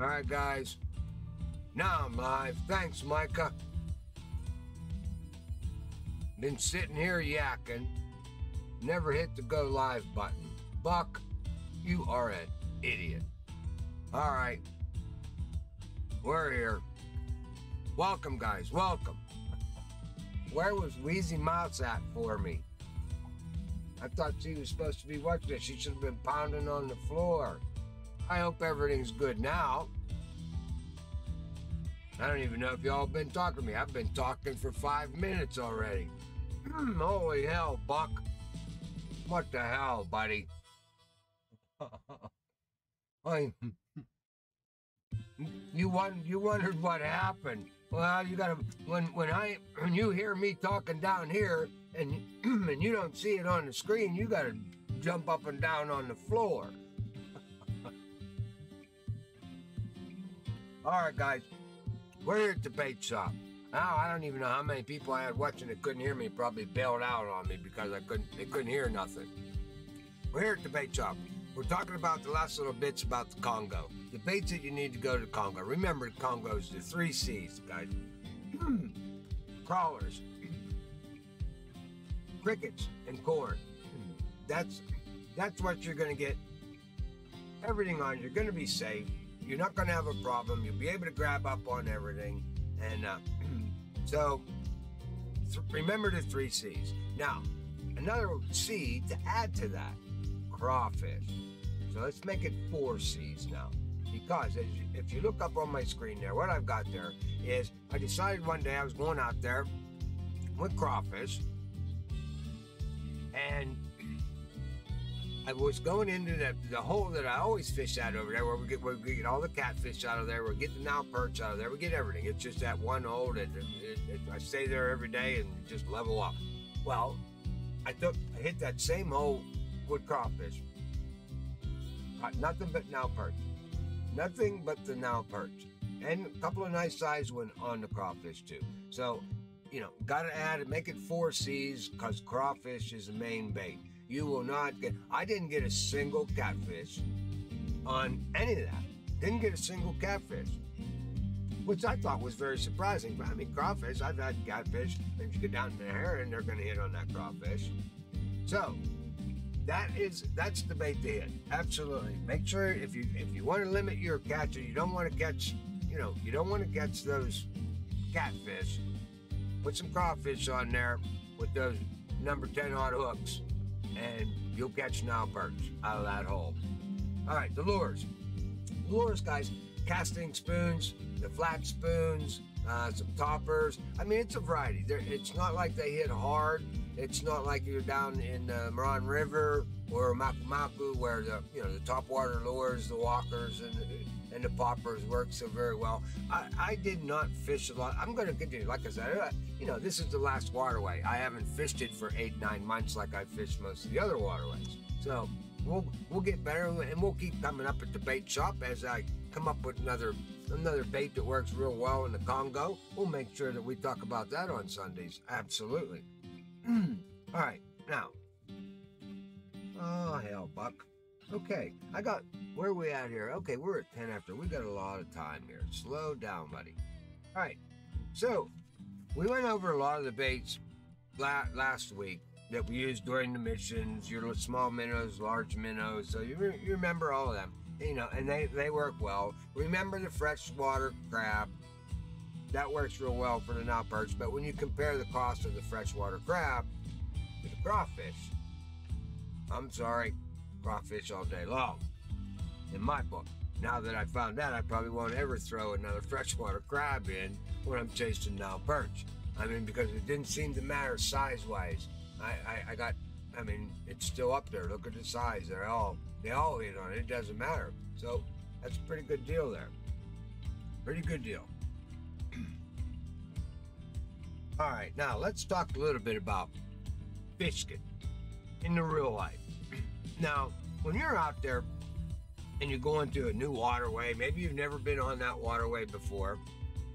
All right, guys. Now I'm live. Thanks, Micah. Been sitting here yakking. Never hit the go live button. Buck, you are an idiot. All right. We're here. Welcome, guys. Welcome. Where was Wheezy Mouse at for me? I thought she was supposed to be watching this. She should have been pounding on the floor. I hope everything's good now. I don't even know if y'all been talking to me. I've been talking for five minutes already. Hmm, holy hell, Buck. What the hell, buddy? I, you won, you wondered what happened. Well, you gotta when when I when you hear me talking down here and and you don't see it on the screen, you gotta jump up and down on the floor. All right, guys, we're here at the bait shop. Now I don't even know how many people I had watching that couldn't hear me. Probably bailed out on me because I couldn't. They couldn't hear nothing. We're here at the bait shop. We're talking about the last little bits about the Congo. The baits that you need to go to Congo. Remember, Congo's the three C's, guys. Hmm. Crawlers, crickets, and corn. That's that's what you're gonna get. Everything on. You're gonna be safe. You're not gonna have a problem. You'll be able to grab up on everything. And uh, so, th- remember the three C's. Now, another C to add to that crawfish. So let's make it four C's now. Because you, if you look up on my screen there, what I've got there is I decided one day I was going out there with crawfish and I was going into the, the hole that I always fish out over there where we get all the catfish out of there, we get the Nile perch out of there, we get everything. It's just that one hole that it, it, I stay there every day and just level up. Well, I took I hit that same hole with crawfish. Caught nothing but Nile perch. Nothing but the Nile perch. And a couple of nice size one on the crawfish too. So, you know, gotta add it, make it four C's because crawfish is the main bait. You will not get I didn't get a single catfish on any of that. Didn't get a single catfish. Which I thought was very surprising. But I mean crawfish, I've had catfish. If you get down in the and they're gonna hit on that crawfish. So that is that's the bait to hit. Absolutely. Make sure if you if you want to limit your catch and you don't want to catch, you know, you don't want to catch those catfish, put some crawfish on there with those number 10 odd hooks and you'll catch Nile perch out of that hole. All right, the lures. Lures, guys, casting spoons, the flat spoons, uh, some toppers. I mean, it's a variety. They're, it's not like they hit hard. It's not like you're down in the Moran River or Mapu where the you know the top water lures, the walkers, and and the poppers work so very well. I, I did not fish a lot. I'm going to continue. Like I said, you know, this is the last waterway. I haven't fished it for eight, nine months like I fished most of the other waterways. So we'll we'll get better and we'll keep coming up at the bait shop as I come up with another another bait that works real well in the Congo. We'll make sure that we talk about that on Sundays. Absolutely. All right, now. Oh hell, Buck. Okay, I got where are we at here? Okay, we're at 10 after. We got a lot of time here. Slow down, buddy. All right, so we went over a lot of the baits last week that we used during the missions. Your small minnows, large minnows. So you, re- you remember all of them, you know, and they they work well. Remember the freshwater crab. That works real well for the Nile perch. But when you compare the cost of the freshwater crab to the crawfish, I'm sorry, crawfish all day long. In my book. Now that I found that, I probably won't ever throw another freshwater crab in when I'm chasing Nile perch. I mean, because it didn't seem to matter size wise. I, I, I got, I mean, it's still up there. Look at the size. They're all, they all hit on it. It doesn't matter. So that's a pretty good deal there. Pretty good deal. all right, now let's talk a little bit about fishing in the real life. Now, when you're out there and you're going to a new waterway, maybe you've never been on that waterway before,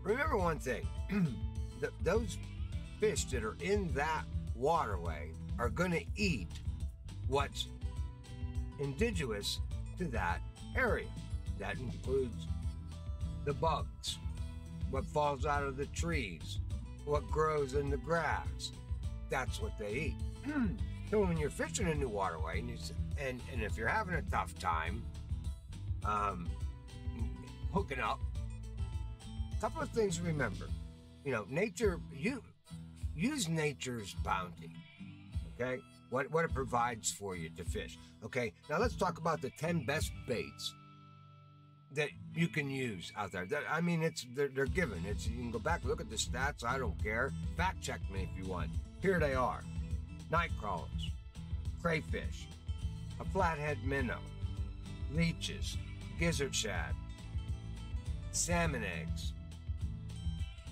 remember one thing Th- those fish that are in that waterway are going to eat what's indigenous to that area. That includes the bugs, what falls out of the trees, what grows in the grass. That's what they eat. so when you're fishing a new waterway, and, and, and if you're having a tough time um, hooking up, a couple of things to remember. You know, nature, you use nature's bounty. Okay? What, what it provides for you to fish. Okay, now let's talk about the 10 best baits that you can use out there. That, I mean, it's they're, they're given. It's you can go back look at the stats. I don't care. Fact check me if you want. Here they are: night crawlers, crayfish, a flathead minnow, leeches, gizzard shad, salmon eggs,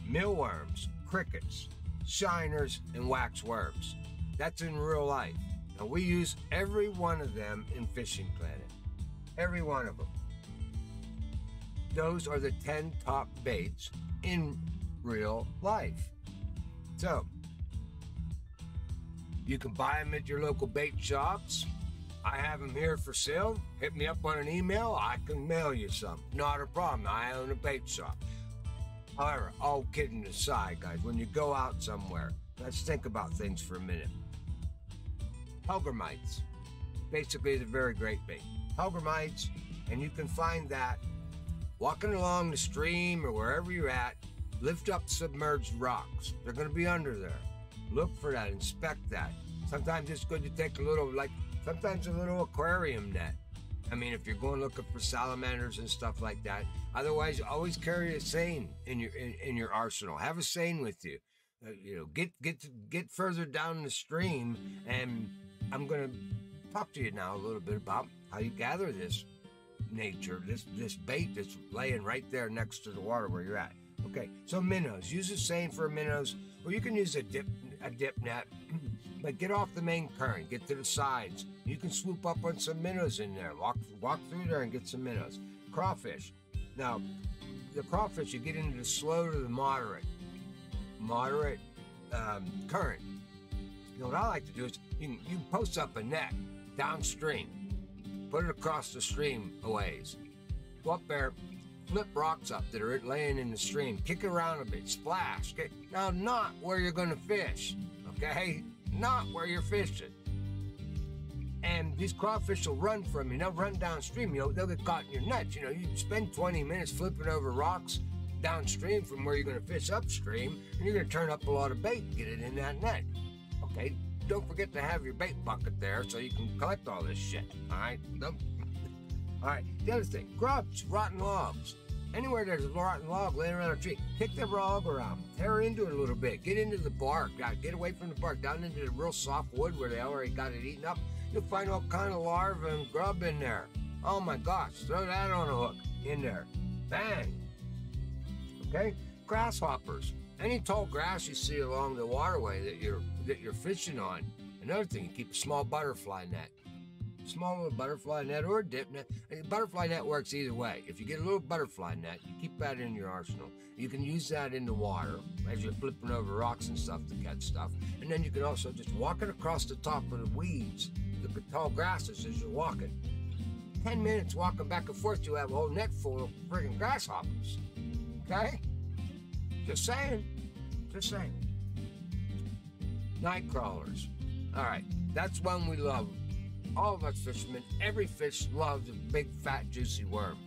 mealworms, crickets, shiners, and wax worms. That's in real life. Now we use every one of them in Fishing Planet. Every one of them. Those are the 10 top baits in real life. So, you can buy them at your local bait shops. I have them here for sale. Hit me up on an email. I can mail you some. Not a problem. I own a bait shop. However, all kidding aside, guys, when you go out somewhere, let's think about things for a minute. Hellgrammites. Basically, is a very great bait. Hellgrammites, and you can find that walking along the stream or wherever you're at, lift up submerged rocks. They're going to be under there. Look for that, inspect that. Sometimes it's good to take a little, like, sometimes a little aquarium net. I mean, if you're going looking for salamanders and stuff like that. Otherwise, always carry a seine in your in, in your arsenal. Have a seine with you. Uh, you know, get get get further down the stream, and I'm going to talk to you now a little bit about how you gather this nature, this this bait that's laying right there next to the water where you're at. Okay, so minnows. Use the seine for minnows, or you can use a dip a dip net. but get off the main current, get to the sides. You can swoop up on some minnows in there. Walk walk through there and get some minnows. Crawfish. Now, the crawfish you get into the slow to the moderate, moderate um, current. You know what I like to do is you can, you post up a net downstream put it across the stream a ways. Go up there, flip rocks up that are laying in the stream, kick around a bit, splash. Okay? Now, not where you're going to fish, okay? Not where you're fishing. And these crawfish will run from you. They'll run downstream. You they'll get caught in your nets. You know, you spend 20 minutes flipping over rocks downstream from where you're going to fish upstream, and you're going to turn up a lot of bait and get it in that net. Okay, don't forget to have your bait bucket there so you can collect all this shit. All right. All right. The other thing, grubs, rotten logs. Anywhere there's a rotten log laying around a tree, kick the log around, tear into it a little bit, get into the bark, uh, get away from the bark, down into the real soft wood where they already got it eaten up. You'll find all kind of larvae and grub in there. Oh my gosh, throw that on a hook in there. Bang. Okay? Grasshoppers. Any tall grass you see along the waterway that you're that you're fishing on. Another thing, you keep a small butterfly net. Small little butterfly net or dip net. Butterfly net works either way. If you get a little butterfly net, you keep that in your arsenal. You can use that in the water as you're flipping over rocks and stuff to catch stuff. And then you can also just walk it across the top of the weeds, the tall grasses as you're walking. 10 minutes walking back and forth, you have a whole net full of friggin' grasshoppers. Okay? Just saying. Just saying. Night crawlers. All right, that's one we love. All of us fishermen, every fish loves a big, fat, juicy worm.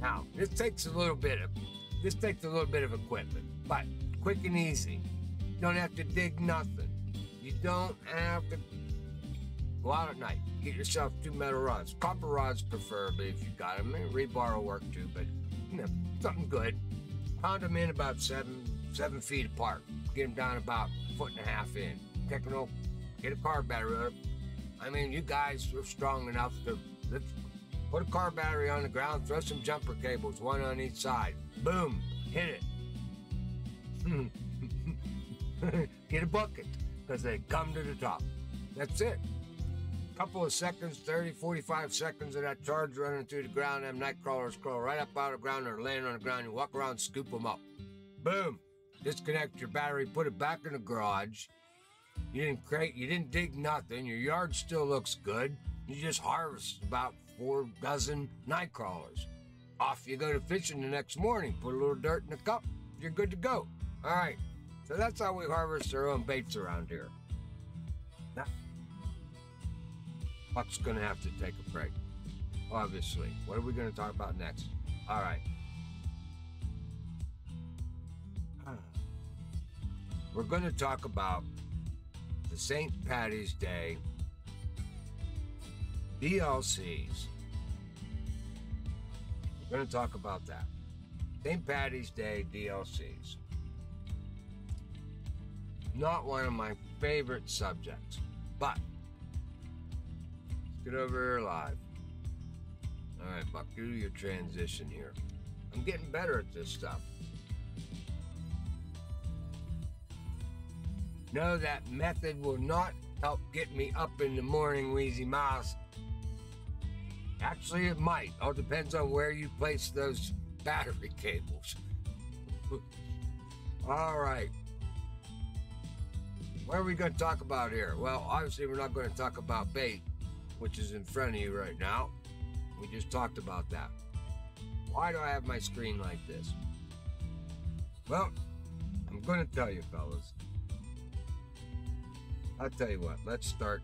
Now, this takes a little bit of this takes a little bit of equipment, but quick and easy. You don't have to dig nothing. You don't have to go out at night. Get yourself two metal rods, copper rods preferably if you got them. Rebar will work too, but you know something good. Pound them in about seven seven feet apart. Get them down about a foot and a half in. Techno, get a car battery. I mean, you guys are strong enough to let's put a car battery on the ground, throw some jumper cables, one on each side. Boom, hit it. get a bucket because they come to the top. That's it. Couple of seconds, 30, 45 seconds of that charge running through the ground. Them night crawlers crawl right up out of the ground. They're laying on the ground. You walk around, scoop them up. Boom disconnect your battery, put it back in the garage. You didn't create, you didn't dig nothing. Your yard still looks good. You just harvest about four dozen night crawlers. off you go to fishing the next morning. Put a little dirt in the cup, you're good to go. All right. So that's how we harvest our own baits around here. Now, Buck's gonna have to take a break. Obviously. What are we gonna talk about next? All right. We're gonna talk about the St. Patty's Day DLCs. We're going to talk about that. St. Patty's Day DLCs. Not one of my favorite subjects, but let's get over here live. All right, Buck, do your transition here. I'm getting better at this stuff. No, that method will not help get me up in the morning, Wheezy Mouse. Actually, it might. All depends on where you place those battery cables. All right. What are we going to talk about here? Well, obviously, we're not going to talk about bait, which is in front of you right now. We just talked about that. Why do I have my screen like this? Well, I'm going to tell you, fellas. I'll tell you what, let's start.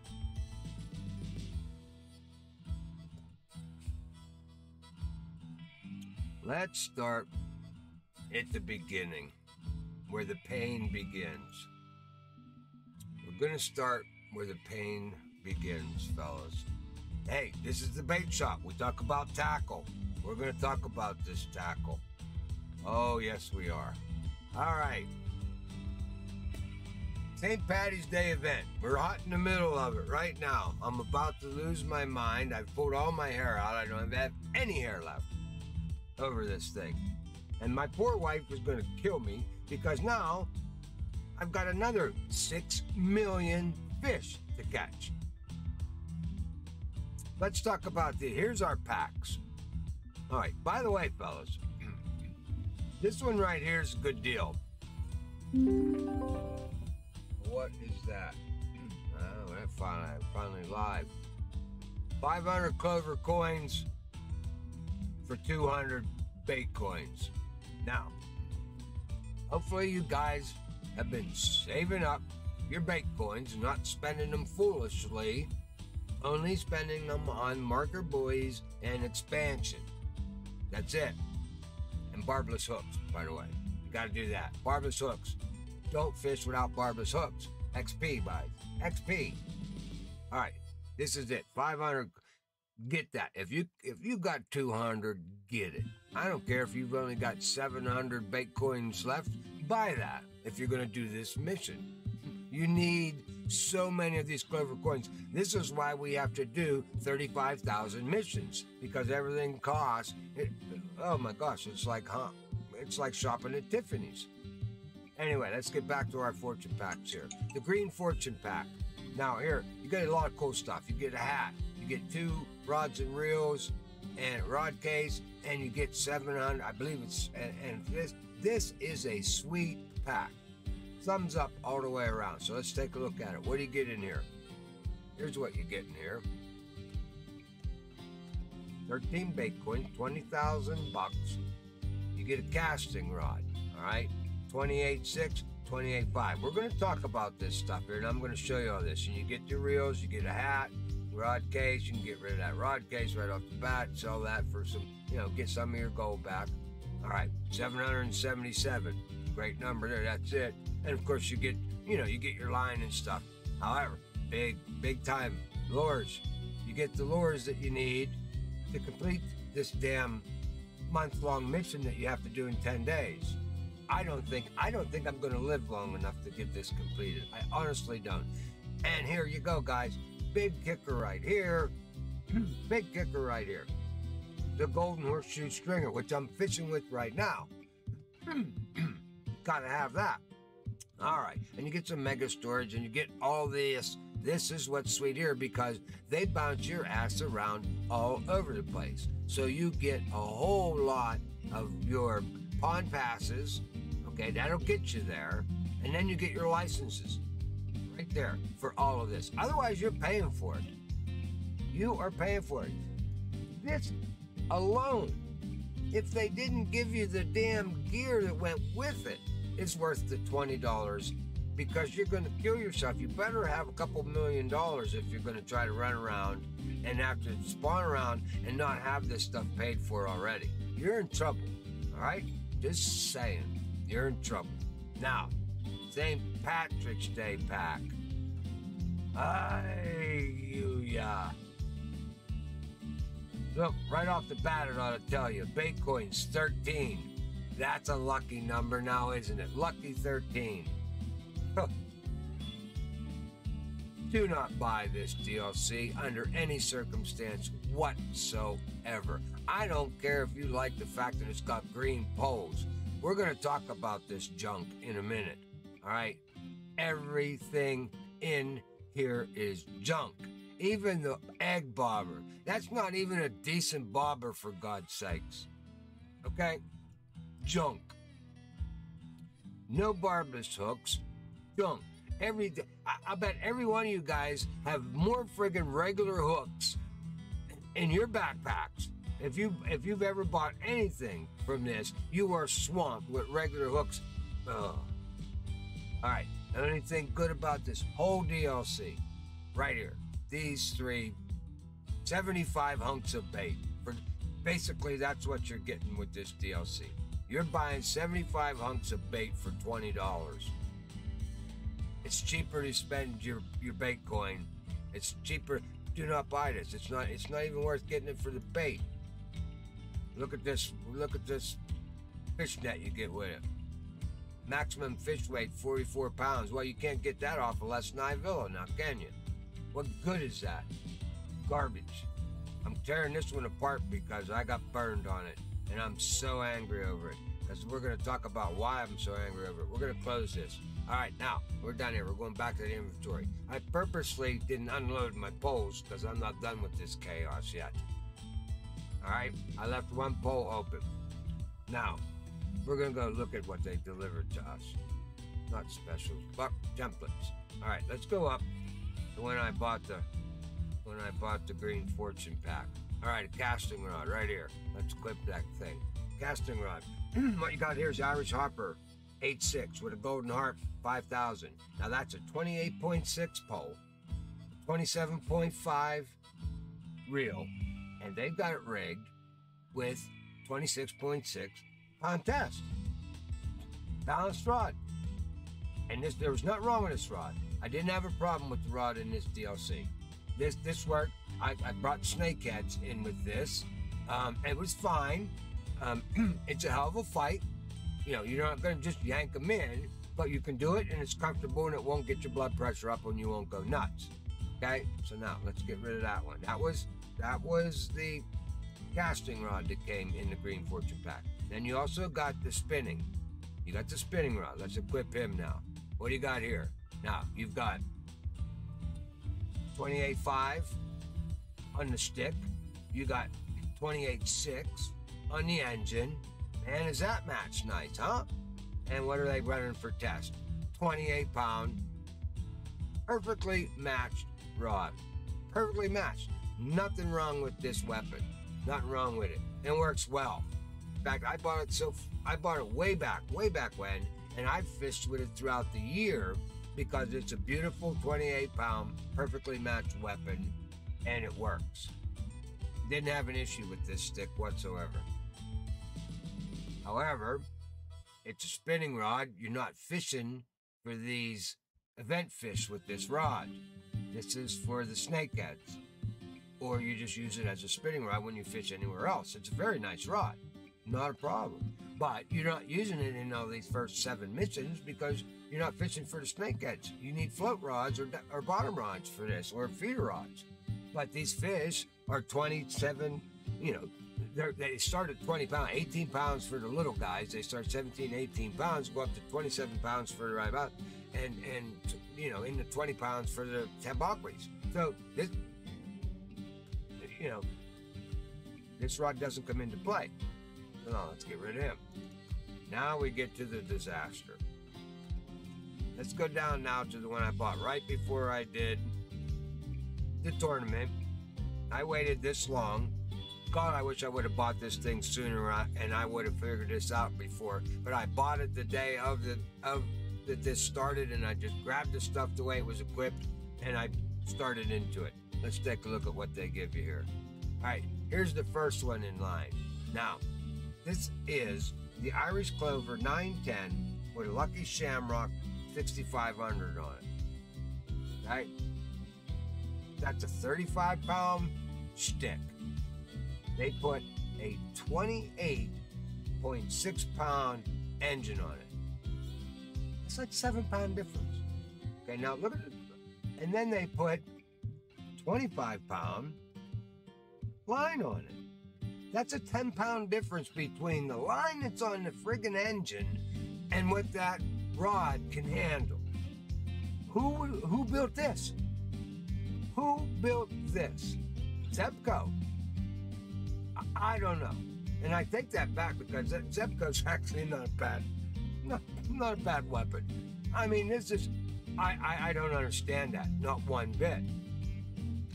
Let's start at the beginning, where the pain begins. We're going to start where the pain begins, fellas. Hey, this is the bait shop. We talk about tackle. We're going to talk about this tackle. Oh, yes, we are. All right. St. Patty's Day event. We're hot in the middle of it right now. I'm about to lose my mind. I've pulled all my hair out. I don't have any hair left over this thing. And my poor wife is going to kill me because now I've got another six million fish to catch. Let's talk about the. Here's our packs. All right. By the way, fellas, this one right here is a good deal. What is that? Oh, finally, finally live. 500 clover coins for 200 bait coins. Now, hopefully you guys have been saving up your bait coins, not spending them foolishly, only spending them on marker buoys and expansion. That's it. And barbless hooks, by the way. You got to do that. Barbless hooks. Don't fish without barbless hooks. XP, guys. XP. All right, this is it. 500. Get that. If you if you got 200, get it. I don't care if you've only got 700 bait coins left. Buy that if you're going to do this mission. You need so many of these clover coins. This is why we have to do 35,000 missions because everything costs. It, oh my gosh, it's like huh? It's like shopping at Tiffany's. Anyway, let's get back to our fortune packs here. The green fortune pack. Now here, you get a lot of cool stuff. You get a hat. You get two rods and reels and rod case, and you get 700. I believe it's and, and this this is a sweet pack. Thumbs up all the way around. So let's take a look at it. What do you get in here? Here's what you get in here. 13 bait coins, 20,000 bucks. You get a casting rod, all right? 28.6, 28.5. We're going to talk about this stuff here, and I'm going to show you all this. And you get your reels, you get a hat, rod case. You can get rid of that rod case right off the bat, sell that for some, you know, get some of your gold back. All right, 777. Great number there. That's it. And of course, you get, you know, you get your line and stuff. However, big, big time lures. You get the lures that you need to complete this damn month long mission that you have to do in 10 days. I don't think I don't think I'm going to live long enough to get this completed. I honestly don't. And here you go, guys. Big kicker right here. Big kicker right here. The golden horseshoe stringer, which I'm fishing with right now. Gotta have that. All right, and you get some mega storage, and you get all this. This is what's sweet here because they bounce your ass around all over the place. So you get a whole lot of your pond passes, Okay, that'll get you there. And then you get your licenses right there for all of this. Otherwise, you're paying for it. You are paying for it. This alone if they didn't give you the damn gear that went with it, it's worth the $20 because you're going to kill yourself. You better have a couple million dollars if you're going to try to run around and have to spawn around and not have this stuff paid for already. You're in trouble, all right? Just saying, you're in trouble. Now, St. Patrick's Day pack. Hallelujah. Look, right off the bat, it ought to tell you Bitcoin's 13. That's a lucky number now, isn't it? Lucky 13. Do not buy this DLC under any circumstance whatsoever. I don't care if you like the fact that it's got green poles. We're going to talk about this junk in a minute. All right? Everything in here is junk. Even the egg bobber. That's not even a decent bobber, for God's sakes. Okay? Junk. No barbless hooks. Junk. Every, I, I bet every one of you guys have more friggin' regular hooks in your backpacks. If you if you've ever bought anything from this, you are swamped with regular hooks. Ugh. All right. Anything good about this whole DLC? Right here. These three 75 hunks of bait. For basically that's what you're getting with this DLC. You're buying 75 hunks of bait for $20. It's cheaper to spend your, your bait coin. It's cheaper. Do not buy this. It's not it's not even worth getting it for the bait. Look at this look at this fish net you get with it. Maximum fish weight 44 pounds. Well, you can't get that off of Les Villa now, can you? What good is that? Garbage. I'm tearing this one apart because I got burned on it, and I'm so angry over it. Because we're going to talk about why I'm so angry over it. We're going to close this. All right, now we're done here. We're going back to the inventory. I purposely didn't unload my poles because I'm not done with this chaos yet. All right, I left one pole open. Now, we're going to go look at what they delivered to us. Not specials, but templates. All right, let's go up when I bought the when I bought the Green Fortune pack. All right, a casting rod right here. Let's clip that thing. Casting rod. what you got here is the Irish Hopper 8.6 with a Golden Harp 5000. Now that's a 28.6 pole, 27.5 reel, and they've got it rigged with 26.6 pound test. Balanced rod. And this there was nothing wrong with this rod. I didn't have a problem with the rod in this DLC. This this worked. I, I brought snakeheads in with this. Um, it was fine. Um, it's a hell of a fight. You know, you're not going to just yank them in, but you can do it and it's comfortable and it won't get your blood pressure up and you won't go nuts. Okay, so now let's get rid of that one. That was that was the casting rod that came in the Green Fortune pack. Then you also got the spinning. You got the spinning rod. Let's equip him now. What do you got here? Now you've got 28.5 on the stick. You got 28.6 on the engine. And is that match nice, huh? And what are they running for test? 28 pound, perfectly matched rod. Perfectly matched. Nothing wrong with this weapon. Nothing wrong with it. It works well. In fact, I bought it so I bought it way back, way back when, and I've fished with it throughout the year because it's a beautiful 28 pound, perfectly matched weapon, and it works. Didn't have an issue with this stick whatsoever. However, it's a spinning rod. You're not fishing for these event fish with this rod. This is for the snakeheads. Or you just use it as a spinning rod when you fish anywhere else. It's a very nice rod. Not a problem. But you're not using it in all these first seven missions because you're not fishing for the snakeheads. You need float rods or, or bottom rods for this or feeder rods. But these fish are 27, you know, they start at 20 pounds, 18 pounds for the little guys. They start 17, 18 pounds, go up to 27 pounds for the right about, and and you know, in the 20 pounds for the tambaquis. So this, you know, this rod doesn't come into play. So let's get rid of him. Now we get to the disaster. Let's go down now to the one I bought right before I did the tournament. I waited this long God, I wish I would have bought this thing sooner uh, and I would have figured this out before. But I bought it the day of the of that this started, and I just grabbed the stuff the way it was equipped, and I started into it. Let's take a look at what they give you here. All right, here's the first one in line. Now, this is the Irish Clover 910 with a Lucky Shamrock 6500 on it. Right? That's a 35 pound stick. They put a 28.6 pound engine on it. It's like seven pound difference. Okay, now look at it. And then they put 25 pound line on it. That's a 10 pound difference between the line that's on the friggin' engine and what that rod can handle. Who who built this? Who built this? Zebco. I, I don't know. And I take that back because Zebco's actually not bad, not, not a bad weapon. I mean, this is, I, I, I don't understand that, not one bit.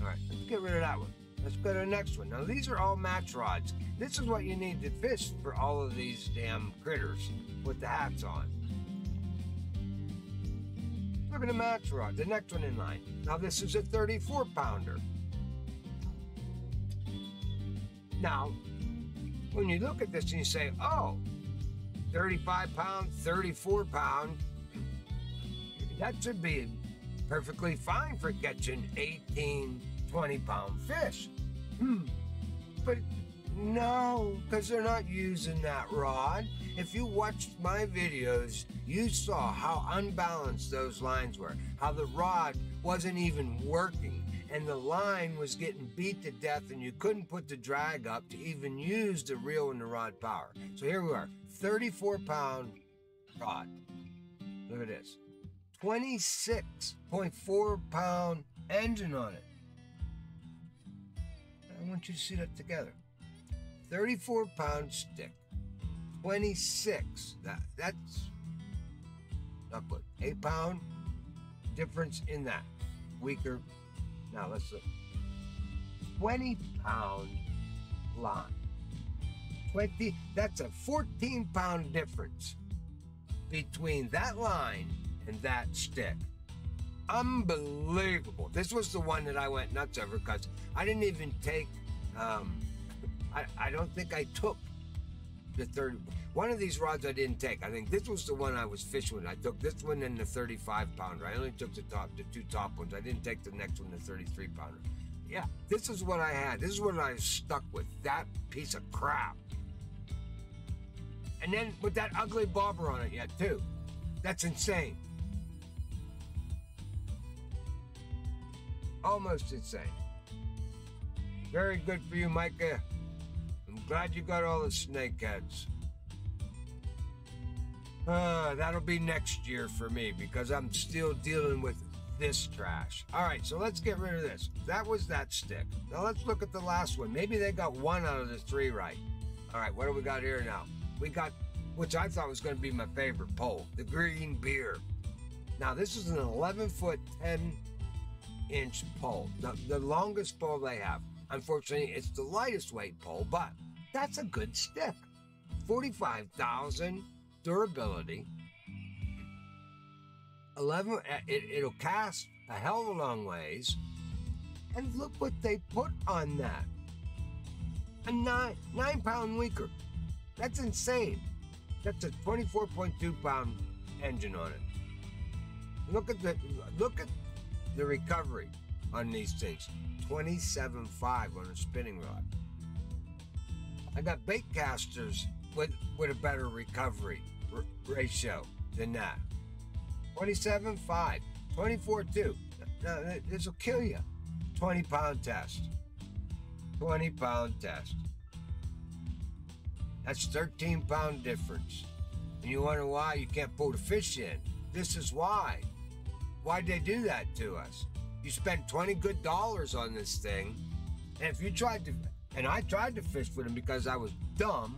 All right, let's get rid of that one. Let's go to the next one. Now, these are all match rods. This is what you need to fish for all of these damn critters with the hats on. Look at the match rod, the next one in line. Now, this is a 34 pounder. Now, when you look at this and you say, oh, 35 pound, 34 pound, that should be perfectly fine for catching 18, 20 pound fish. Hmm. But no, because they're not using that rod. If you watched my videos, you saw how unbalanced those lines were, how the rod wasn't even working, and the line was getting beat to death, and you couldn't put the drag up to even use the reel and the rod power. So here we are 34 pound rod. Look at this 26.4 pound engine on it. I want you to see that together. 34 pound stick, 26. That that's not good. Eight pound difference in that. Weaker. Now let's look. 20 pound line. 20, that's a 14 pound difference between that line and that stick. Unbelievable. This was the one that I went nuts over because I didn't even take um, I, I don't think I took the 30. One of these rods I didn't take. I think this was the one I was fishing with. I took this one and the 35 pounder. I only took the top, the two top ones. I didn't take the next one, the 33 pounder. Yeah, this is what I had. This is what I stuck with. That piece of crap. And then with that ugly bobber on it yet too. That's insane. Almost insane. Very good for you, Micah. I'm glad you got all the snakeheads. Uh, that'll be next year for me because I'm still dealing with this trash. All right, so let's get rid of this. That was that stick. Now let's look at the last one. Maybe they got one out of the three right. All right, what do we got here now? We got, which I thought was going to be my favorite pole, the green beer. Now this is an 11 foot 10 inch pole, the, the longest pole they have. Unfortunately, it's the lightest weight pole, but that's a good stick. 45,000 durability. 11, uh, it, it'll cast a hell of a long ways. And look what they put on that. A nine, nine pound weaker. That's insane. That's a 24.2 pound engine on it. Look at the look at the recovery on these things. 27.5 on a spinning rod. I got bait casters with with a better recovery ratio than that. 27 5, 24 2. No, this will kill you. 20 pound test. 20 pound test. That's 13 pound difference. And you wonder why you can't pull the fish in. This is why. Why'd they do that to us? You spent 20 good dollars on this thing, and if you tried to and I tried to fish with them because I was dumb.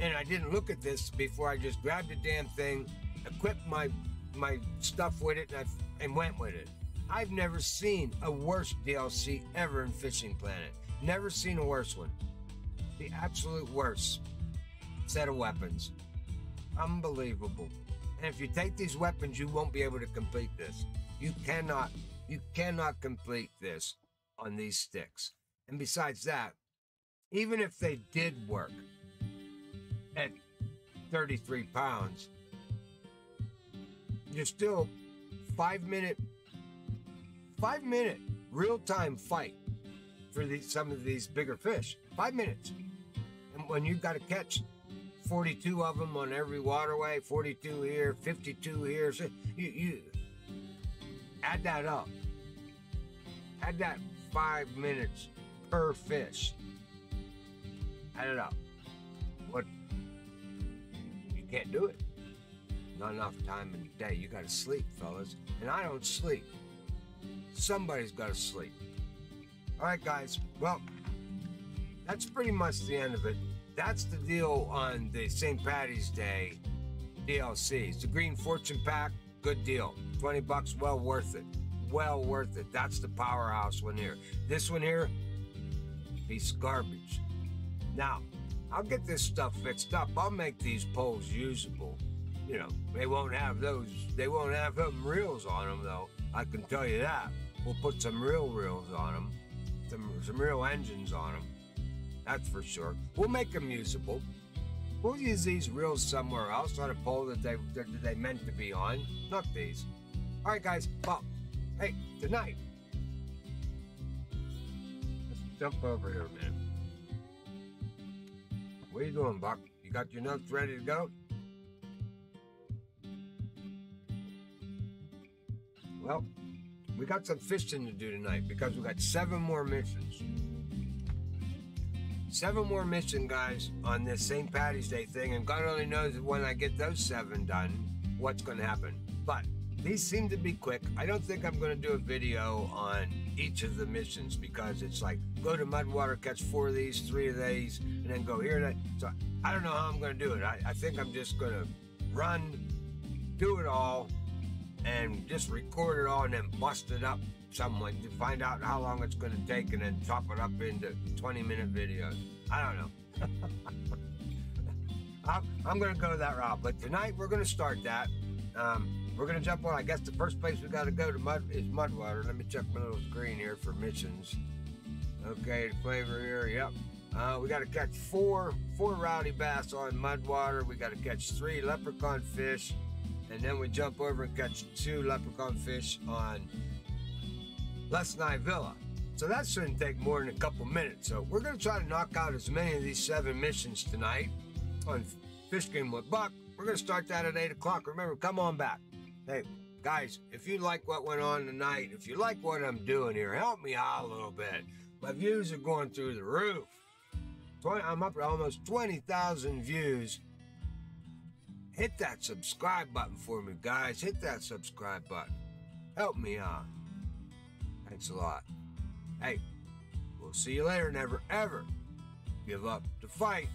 And I didn't look at this before I just grabbed the damn thing, equipped my my stuff with it, and, I, and went with it. I've never seen a worse DLC ever in Fishing Planet. Never seen a worse one. The absolute worst set of weapons. Unbelievable. And if you take these weapons, you won't be able to complete this. You cannot, you cannot complete this on these sticks. And besides that, even if they did work at 33 pounds, you're still five minute, five minute real time fight for these, some of these bigger fish. Five minutes. And when you've got to catch 42 of them on every waterway, 42 here, 52 here, so you, you add that up. Add that five minutes per fish. Add it up. What? You can't do it. Not enough time in the day. You got to sleep, fellas. And I don't sleep. Somebody's got to sleep. All right, guys. Well, that's pretty much the end of it. That's the deal on the St. Patty's Day DLC. It's the Green Fortune Pack. Good deal. 20 bucks, well worth it. Well worth it. That's the powerhouse one here. This one here, piece of garbage. Now, I'll get this stuff fixed up. I'll make these poles usable. You know, they won't have those, they won't have them reels on them though. I can tell you that. We'll put some real reels on them some, some real engines on them. That's for sure. We'll make them usable. We'll use these reels somewhere else on a pole that they that they meant to be on, not these. All right, guys. Well, hey, tonight. Let's jump over here, man. What are you doing, Buck? You got your notes ready to go? Well, we got some fishing to do tonight because we got seven more missions. Seven more mission guys on this St. Patty's Day thing, and God only knows when I get those seven done, what's going to happen. But these seem to be quick. I don't think I'm going to do a video on each of the missions because it's like go to Mudwater, catch four of these, three of these, and then go here and that. So I don't know how I'm going to do it. I, I think I'm just going to run, do it all, and just record it all and then bust it up somewhat to find out how long it's going to take and then chop it up into 20 minute videos. I don't know. I'm, I'm going to go that route, but tonight we're going to start that. Um, we're going to jump on. I guess the first place we got to go to mud is Mudwater. Let me check my little screen here for missions. Okay, the flavor here. Yep. Uh, we got to catch four four rowdy bass on Mudwater. We got to catch three leprechaun fish and then we jump over and catch two leprechaun fish on Lesni Villa. So that shouldn't take more than a couple minutes. So we're going to try to knock out as many of these seven missions tonight on Fish Game with Buck. We're going to start that at 8 o'clock. Remember, come on back. Hey, guys, if you like what went on tonight, if you like what I'm doing here, help me out a little bit. My views are going through the roof. 20, I'm up to almost 20,000 views hit that subscribe button for me, guys. Hit that subscribe button. Help me out. Thanks a lot. Hey, we'll see you later. Never, ever give up the fight.